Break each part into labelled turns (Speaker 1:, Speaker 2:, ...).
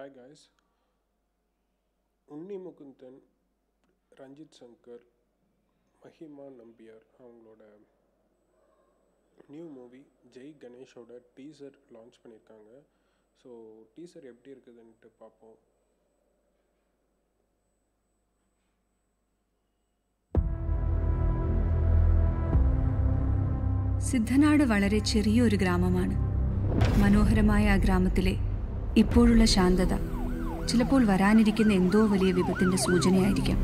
Speaker 1: Hi guys Unni Mukundan Ranjith Shankar Mahima Nambiar அவங்களோட new movie Jai கணேஷோட teaser launch பண்ணியிருக்காங்க ஸோ டீசர் எப்படி இருக்குதுன்ட்டு பார்ப்போம்
Speaker 2: സിദ്ധനാട് വളരെ ചെറിയൊരു ഗ്രാമമാണ് മനോഹരമായ ആ ഗ്രാമത്തിലെ ഇപ്പോഴുള്ള ശാന്തത. ചിലപ്പോൾ വരാനിരിക്കുന്ന എന്തോ വലിയ വിപത്തിന്റെ സൂചനയായിരിക്കാം.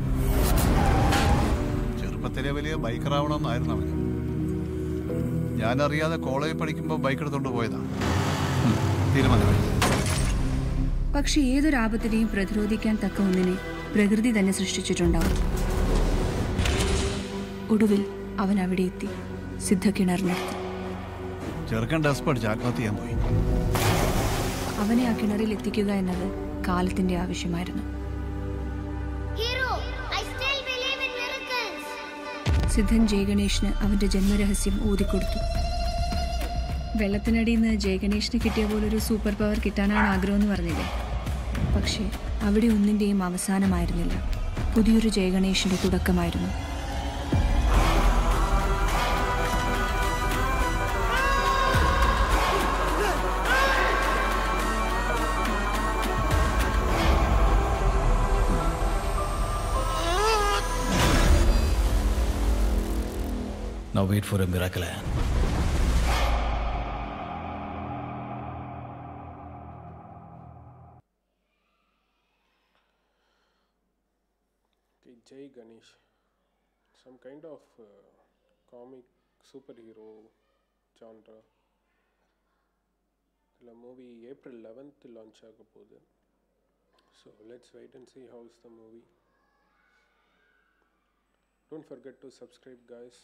Speaker 3: ചെറുപ്പത്തിലെ വലിയ ബൈക്കറാവണമെന്നായിരുന്നു അവന്. ഞാനറിയാതെ കോളേജിൽ പഠിക്കുമ്പോൾ ബൈക്ക് എടുത്തോണ്ട് പോയതാ. തീരുമാനമായി.
Speaker 2: പക്ഷെ ഏതൊരാപത്തിനെയും പ്രതിരോധിക്കാൻ തക്ക ഒന്നിനെ പ്രകൃതി തന്നെ സൃഷ്ടിച്ചിട്ടുണ്ടാവും. ഒടുവിൽ അവൻ അവിടെ എത്തി സിദ്ധ
Speaker 3: ചെറുക്കൻ ഡസ് പഠിച്ച് ആത്മഹത്യ ചെയ്യാൻ പോയി.
Speaker 2: അവനെ ആ കിണറിൽ എത്തിക്കുക എന്നത് കാലത്തിന്റെ ആവശ്യമായിരുന്നു. സിദ്ധൻ ജയഗണേഷിന് അവന്റെ ജന്മരഹസ്യം ഊതിക്കൊടുത്തു. വെള്ളത്തിനടിയിൽ നിന്ന് ജയഗണേഷിന് കിട്ടിയ പോലൊരു സൂപ്പർ പവർ കിട്ടാനാണ് ആഗ്രഹം എന്ന് പറഞ്ഞില്ലേ? പക്ഷേ അവിടെ ഒന്നിന്റെയും അവസാനമായിരുന്നില്ല. പുതിയൊരു ജയഗണേഷിന്റെ തുടക്കമായിരുന്നു.
Speaker 4: Now wait for a miracle.
Speaker 1: Okay, Jay Ganesh. Some kind of uh, comic superhero genre. The movie April 11th launch ஆக போகுது So let's wait and see how is the movie. Don't forget to subscribe guys.